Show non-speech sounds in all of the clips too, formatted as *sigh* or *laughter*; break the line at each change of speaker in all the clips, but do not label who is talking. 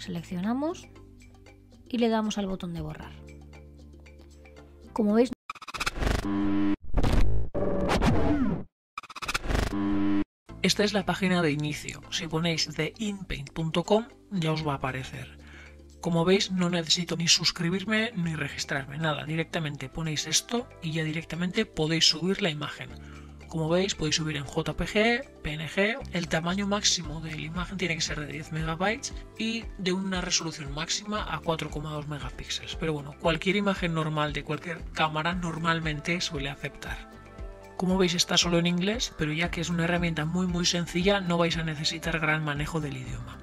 Seleccionamos y le damos al botón de borrar. Como veis,
Esta es la página de inicio. Si ponéis theinpaint.com ya os va a aparecer. Como veis no necesito ni suscribirme ni registrarme, nada. Directamente ponéis esto y ya directamente podéis subir la imagen. Como veis podéis subir en JPG, PNG, el tamaño máximo de la imagen tiene que ser de 10 megabytes y de una resolución máxima a 4,2 megapíxeles. Pero bueno, cualquier imagen normal de cualquier cámara normalmente suele aceptar. Como veis está solo en inglés, pero ya que es una herramienta muy muy sencilla no vais a necesitar gran manejo del idioma.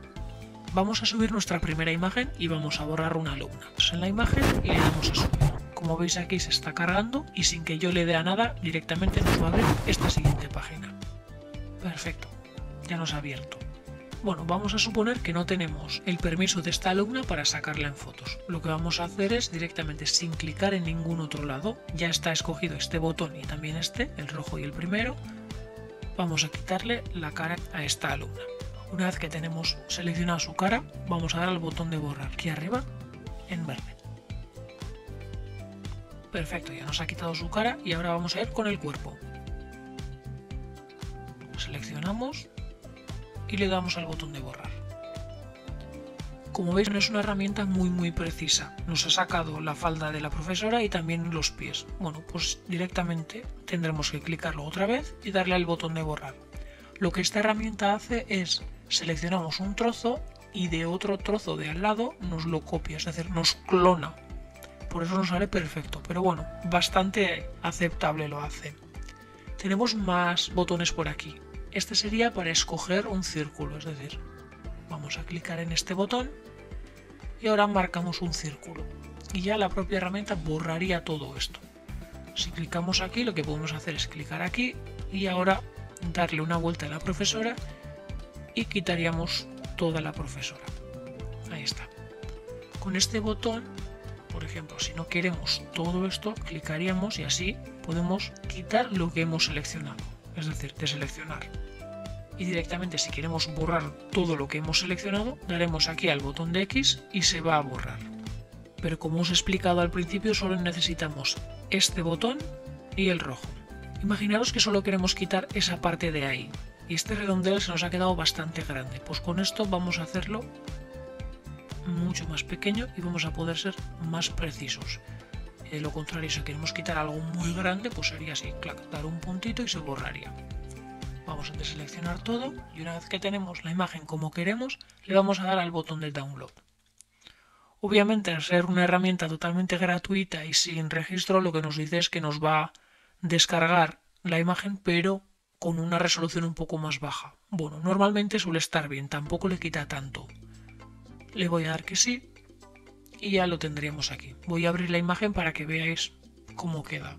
Vamos a subir nuestra primera imagen y vamos a borrar una alumna. Pues en la imagen y le damos a subir. Como veis aquí se está cargando y sin que yo le dé a nada directamente nos va a abrir esta siguiente página. Perfecto, ya nos ha abierto. Bueno, vamos a suponer que no tenemos el permiso de esta alumna para sacarla en fotos. Lo que vamos a hacer es directamente sin clicar en ningún otro lado, ya está escogido este botón y también este, el rojo y el primero, vamos a quitarle la cara a esta alumna. Una vez que tenemos seleccionada su cara, vamos a dar al botón de borrar aquí arriba en verde. Perfecto, ya nos ha quitado su cara y ahora vamos a ir con el cuerpo. Seleccionamos y le damos al botón de borrar. Como veis no es una herramienta muy muy precisa. Nos ha sacado la falda de la profesora y también los pies. Bueno, pues directamente tendremos que clicarlo otra vez y darle al botón de borrar. Lo que esta herramienta hace es seleccionamos un trozo y de otro trozo de al lado nos lo copia, es decir, nos clona. Por eso nos sale perfecto, pero bueno, bastante aceptable lo hace. Tenemos más botones por aquí. Este sería para escoger un círculo, es decir, vamos a clicar en este botón y ahora marcamos un círculo. Y ya la propia herramienta borraría todo esto. Si clicamos aquí, lo que podemos hacer es clicar aquí y ahora darle una vuelta a la profesora y quitaríamos toda la profesora. Ahí está. Con este botón, ejemplo, si no queremos todo esto, clicaríamos y así podemos quitar lo que hemos seleccionado. Es decir, deseleccionar. Y directamente si queremos borrar todo lo que hemos seleccionado, daremos aquí al botón de X y se va a borrar. Pero como os he explicado al principio, solo necesitamos este botón y el rojo. Imaginaros que solo queremos quitar esa parte de ahí. Y este redondel se nos ha quedado bastante grande. Pues con esto vamos a hacerlo mucho más pequeño y vamos a poder ser más precisos. De lo contrario, si queremos quitar algo muy grande, pues sería así, clac, dar un puntito y se borraría. Vamos a deseleccionar todo y una vez que tenemos la imagen como queremos, le vamos a dar al botón del download. Obviamente, al ser una herramienta totalmente gratuita y sin registro, lo que nos dice es que nos va a descargar la imagen, pero con una resolución un poco más baja. Bueno, normalmente suele estar bien, tampoco le quita tanto. Le voy a dar que sí y ya lo tendríamos aquí. Voy a abrir la imagen para que veáis cómo queda.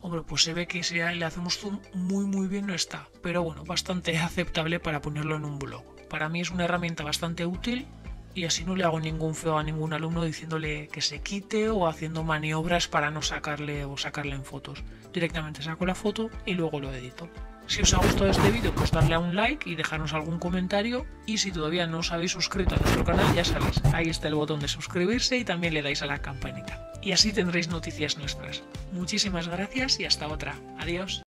Hombre, pues se ve que si le hacemos zoom muy muy bien no está, pero bueno, bastante *laughs* aceptable para ponerlo en un blog. Para mí es una herramienta bastante útil y así no le hago ningún feo a ningún alumno diciéndole que se quite o haciendo maniobras para no sacarle o sacarle en fotos. Directamente saco la foto y luego lo edito. Si os ha gustado este vídeo, pues darle a un like y dejarnos algún comentario. Y si todavía no os habéis suscrito a nuestro canal, ya sabéis, ahí está el botón de suscribirse y también le dais a la campanita. Y así tendréis noticias nuestras. Muchísimas gracias y hasta otra. Adiós.